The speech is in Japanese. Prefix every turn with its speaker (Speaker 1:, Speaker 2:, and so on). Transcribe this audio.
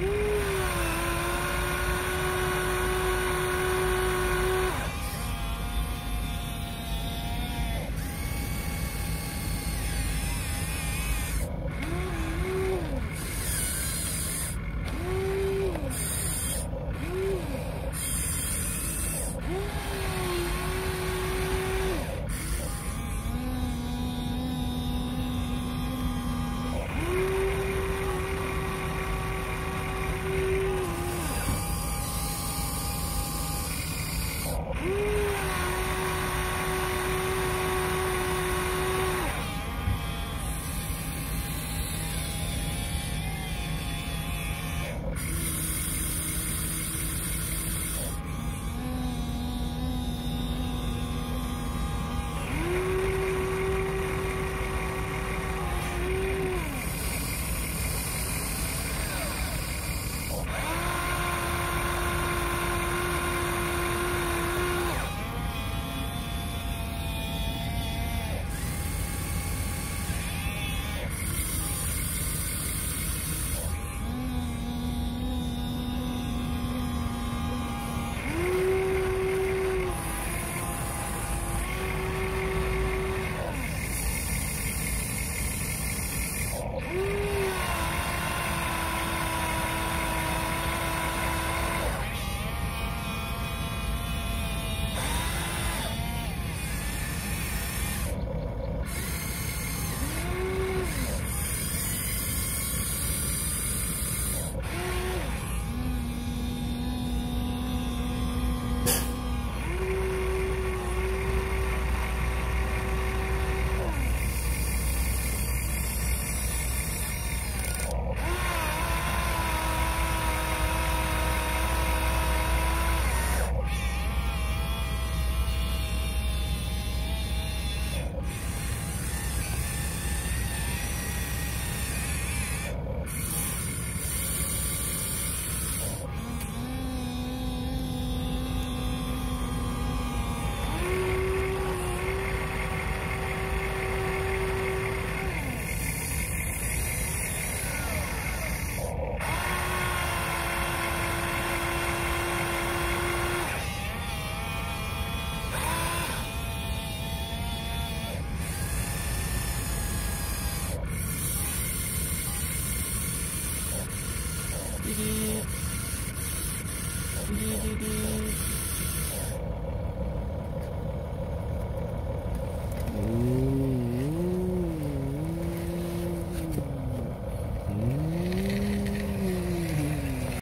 Speaker 1: Woo!
Speaker 2: Woo! ビリビリビリ